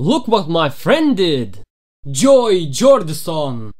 Look what my friend did! Joy Jordison!